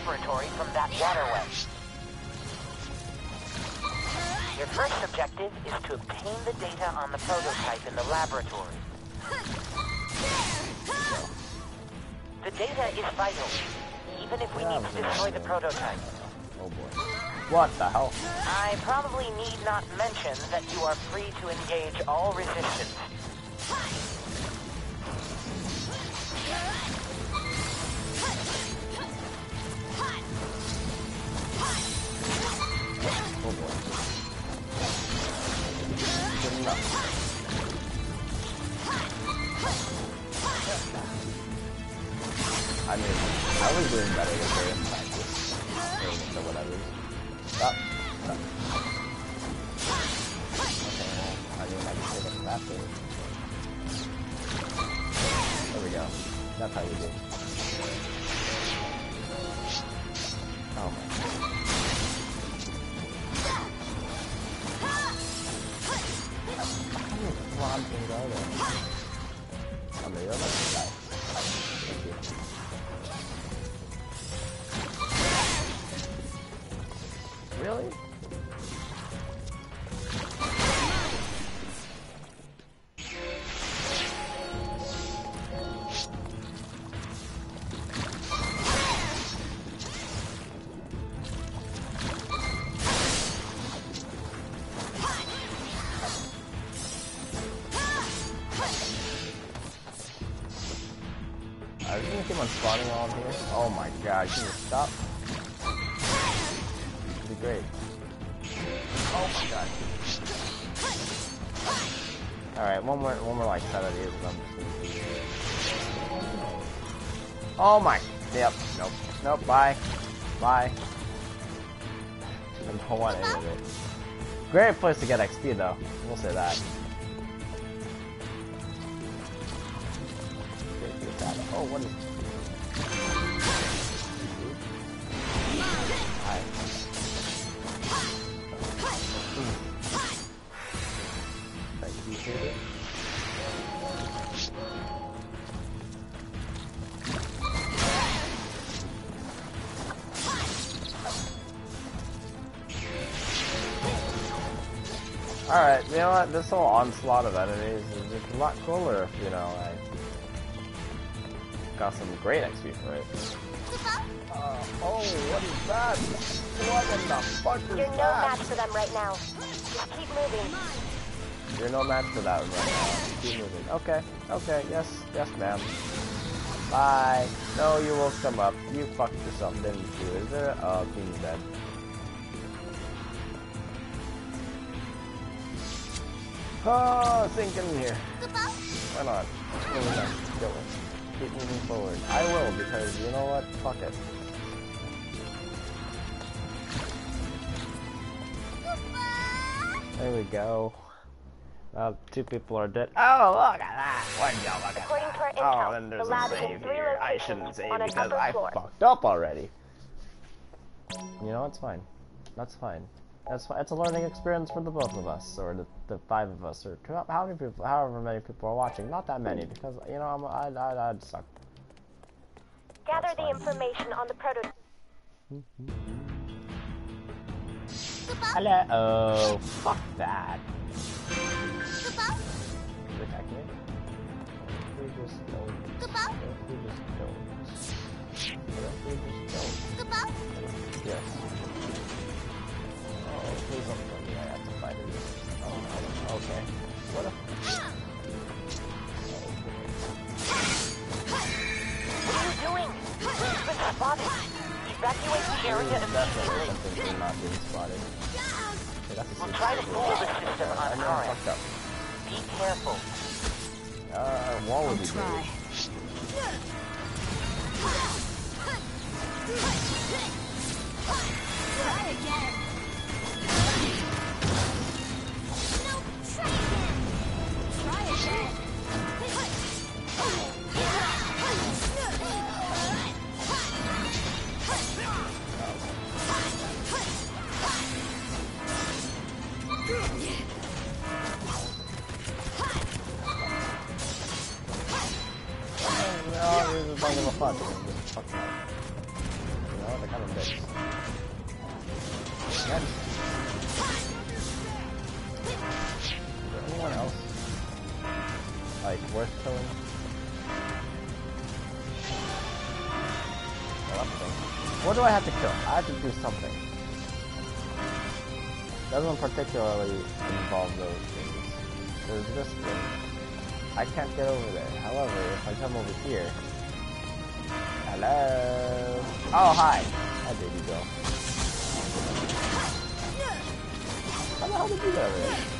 laboratory from that waterway. Your first objective is to obtain the data on the prototype in the laboratory. The data is vital, even if we need to destroy the prototype. Oh boy. What the hell? I probably need not mention that you are free to engage all resistance. There we go. That's how you do. Oh On spawning while I'm here? Oh my god, can you stop? It'd be great. Oh my god. Alright, one more one more like set of these I'm Oh my yep, nope. Nope, bye. Bye. I don't want any of it. Great place to get XP though, we'll say that. Oh, what is Alright, you know what? This whole onslaught of enemies is just a lot cooler if, you know, I got some great XP for it. Uh, oh, what is that? What in the fuck is You're no match for them right now. Just keep moving. You're no match for that right now. Keep moving. Okay, okay, yes, yes, ma'am. Bye. No, you won't come up. You fucked yourself, didn't you? Is there? Oh, King's dead. Oh, sinking in here. Why not? On. Go. Keep moving forward. I will, because you know what? Fuck it. There we go. Uh, two people are dead. Oh, look at that! What you look at According that? to our Oh, then there's the a save here. I shouldn't save because I floor. fucked up already. You know, it's fine. That's fine. That's. It's a learning experience for the both of us, or the, the five of us, or two, how many people, however many people are watching. Not that many, because you know I'm, I, I, I'd suck. Gather That's the fine. information on the prototype. Hello. Oh, fuck that. Attack me. We just don't. We just don't? We just don't? Yes. Oh, please don't kill me. I have to fight it. Oh, okay. What if... What are you doing? Spotted. Evacuate the area immediately. We'll try to fool the system I on our. Be careful. Uh, wall would be great. Try again. Like, worth killing? What do I have to kill? I have to do something. Doesn't particularly involve those things. There's this thing. I can't get over there. However, if I come over here... Hello? Oh, hi! Hi, baby girl. How the hell did you get over there?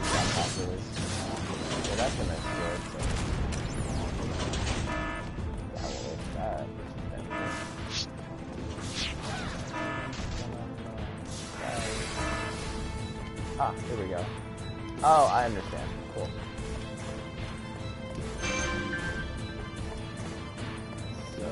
Got this. Yeah, that's a nice so... Yeah, well, it's. Ah, here we go. Oh, I understand. Cool. So...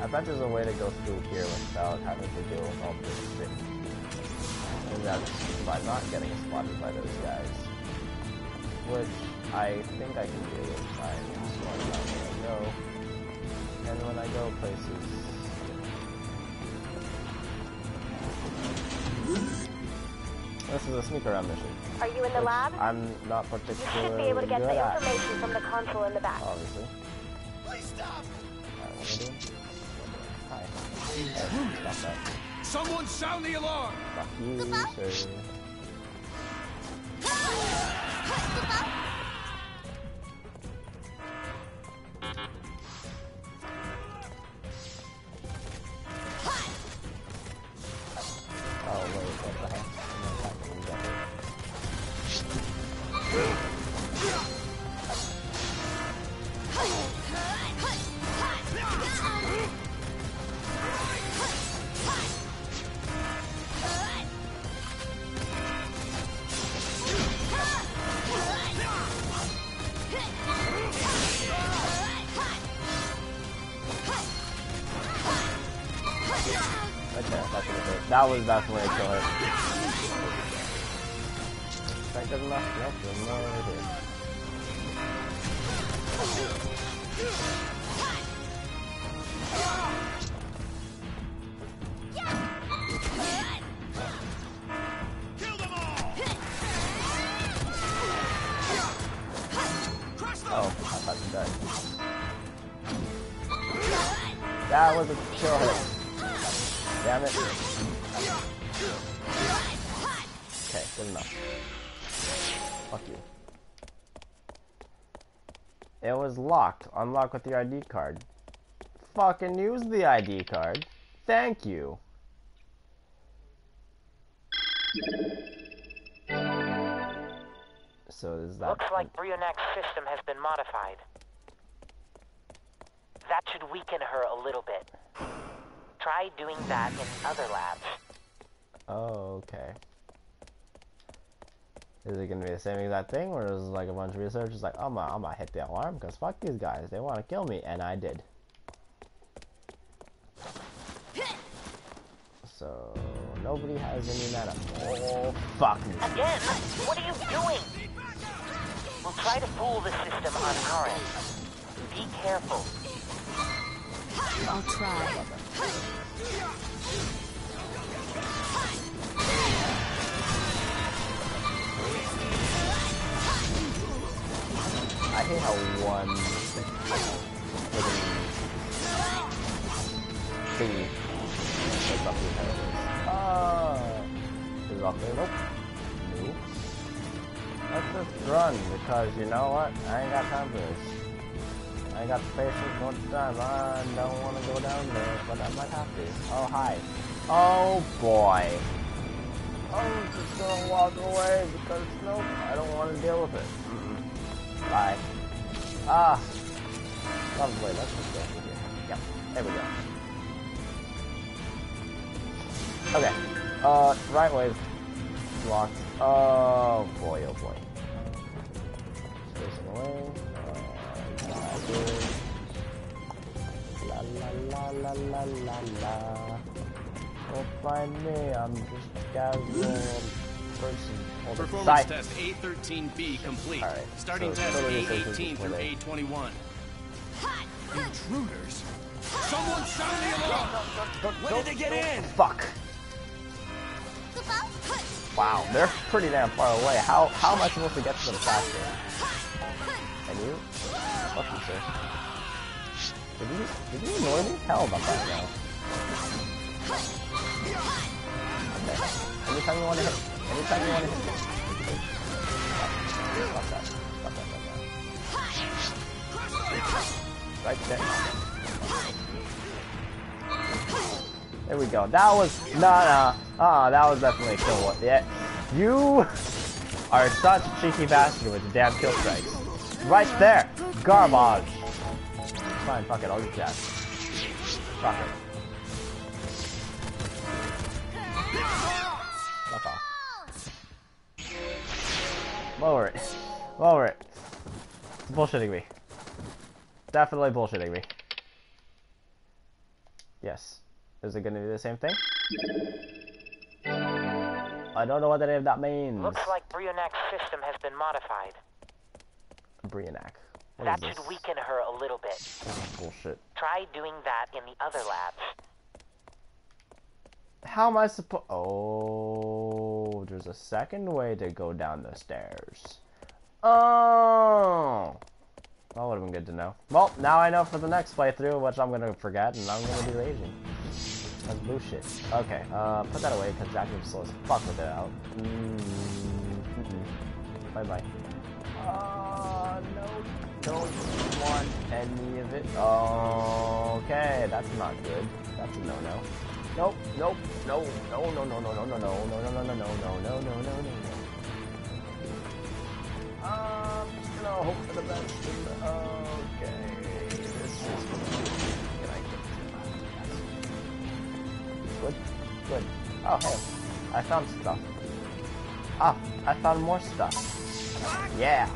I bet there's a way to go through here without having to deal with all this shit. And that's by not getting spotted by those guys. Which I think I can do if I'm smart about where I go. And when I go places... This is a sneak around mission. Are you in the lab? I'm not particularly You should be able to get the at, information from the console in the back. obviously. Please stop! Alright, what am I doing? Hi. Hey, stop that. Someone sound the alarm! Fuck you, sir. Oh wait, what the heck? That was definitely a kill hit. That enough? Nope, there's no here. Kill them all! Oh, I thought you died. That was a kill. Damn it. Good enough. Fuck you. It was locked. Unlock with your ID card. Fucking use the ID card. Thank you. So is that Looks like Brionac's system has been modified. That should weaken her a little bit. Try doing that in other labs. Oh, okay. Is it gonna be the same exact thing, or is it like a bunch of researchers like, I'm gonna, I'm gonna hit the alarm because fuck these guys, they want to kill me, and I did. So nobody has any mana. Oh fuck me! Again? What are you doing? We'll try to fool the system on our end. Be careful. I'll try. I hate how one thingy is up your head. Ah, is up there? Nope. Nope. Let's just run because you know what? I ain't got time for this. I ain't got the patience nor the time. I don't want to go down there, but I might have to. Oh, hi. Oh, boy. I'm just gonna walk away because, nope, I don't want to deal with it. Mm-mm. Bye. Ah. Lovely. Let's just go through here. Yep. There we go. Okay. Uh, right way. Locked. Oh, boy, oh, boy. Spacing away. Uh, la la la la la la. Don't find me. I'm just a casual person Hold. Performance Side. test A13B complete. Alright, Starting so test totally A18 before through A21. Intruders! Someone sound the alarm! When did they get in? Fuck. Wow, they're pretty damn far away. How how am I supposed to get to them faster? Can you? Fuck you, sir. Did you did you ignore me? Hell about that now. Anytime you want to hit. Anytime you want to hit. Stop that. Stop that. Stop that. Right there. There we go. That was nah nah. Ah, that was definitely a kill one. Yeah. You are such a cheeky bastard with the damn kill strikes. Right there. Garbage. Fine, fuck it, I'll get that. Fuck it. Lower it. Lower it. It's bullshitting me. Definitely bullshitting me. Yes. Is it gonna do the same thing? I don't know what any of that means. Looks like Brionac's system has been modified. Brionac. What That is this? should weaken her a little bit. Bullshit. Try doing that in the other labs. How am I supposed? Oh, there's a second way to go down the stairs. Oh, that would have been good to know. Well, now I know for the next playthrough, which I'm gonna forget, and I'm gonna be lazy. That's bullshit. Okay, uh, put that away because Jack is slow as fuck with it out. Mm Bye bye. Uh, no, don't want any of it. Okay, that's not good. That's a no-no. Nope, nope, no, no, no, no, no, no, no, no, no, no, no, no, no, no, no, no, no, no. Um, just gonna hope for the best. Okay, this is can I get good, good. Oh, hey, I found stuff. Ah, I found more stuff. Yeah.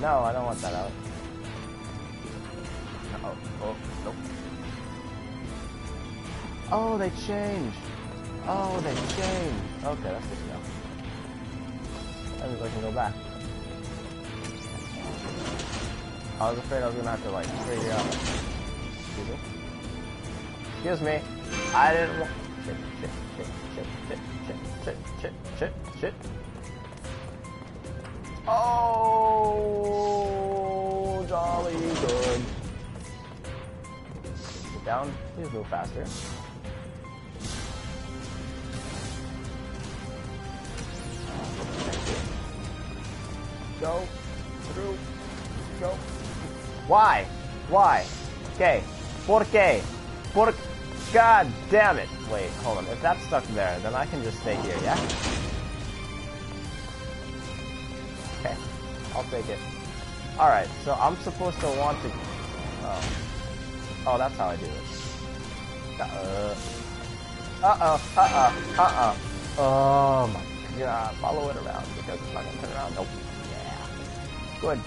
No, I don't want that out. Oh, oh, nope. Oh, they changed. Oh, they changed. Okay, that's good to know. That means I can go back. I was afraid I was gonna have to like figure out. Excuse me. Excuse me. I didn't want. Shit, shit, shit, shit, shit, shit, shit, shit, shit, shit. Oh, jolly good. Get down. Please move faster. Go through. Go. Why? Why? Okay. Por qué? Por... God damn it. Wait, hold on. If that's stuck there, then I can just stay here, yeah? Okay. I'll take it. Alright, so I'm supposed to want to... Oh. Oh, that's how I do this. Uh-uh. Uh-oh, uh-oh, uh-oh. Oh my god. Follow it around because it's not gonna turn around. Nope. Good.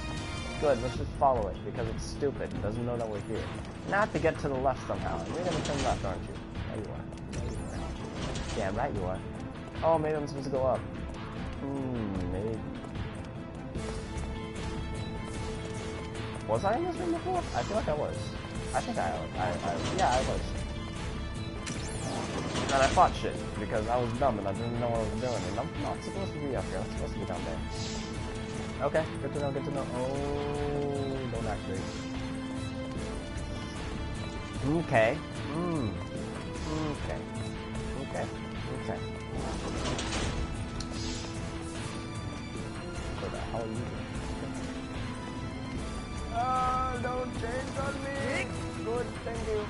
Good, let's just follow it because it's stupid. It doesn't know that we're here. Not to get to the left somehow. You're gonna turn left, aren't you? There you are. Damn right you are. Oh, maybe I'm supposed to go up. Hmm, maybe. Was I in this room before? I feel like I was. I think I, I, I yeah, I was. And I fought shit because I was dumb and I didn't know what I was doing. And I'm not supposed to be up here. I'm supposed to be down there. Okay, good to know, good to know. Oh, don't act crazy. Okay. Hmm. Okay. Okay. Okay. What the hell are you doing? Ah, don't change on me! Good, thank you.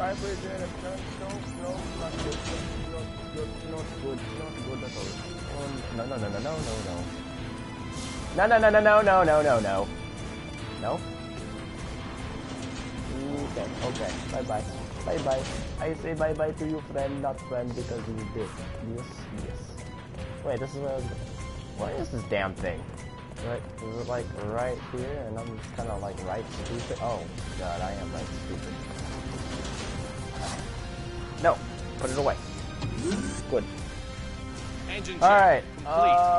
I appreciate it. No, no, no, not good. Not good, not good, not good at all. Um, no, no, no, no, no, no, no. No, no, no, no, no, no, no, no, no. No? Okay, okay. Bye-bye. Bye-bye. I say bye-bye to you, friend, not friend, because you did. Yes, yes. Wait, this is where I was going. What is this damn thing? Right, is it like right here, and I'm just kind of like right stupid? Oh, God, I am right stupid. No, put it away. Good. Engine check All right. complete. Uh,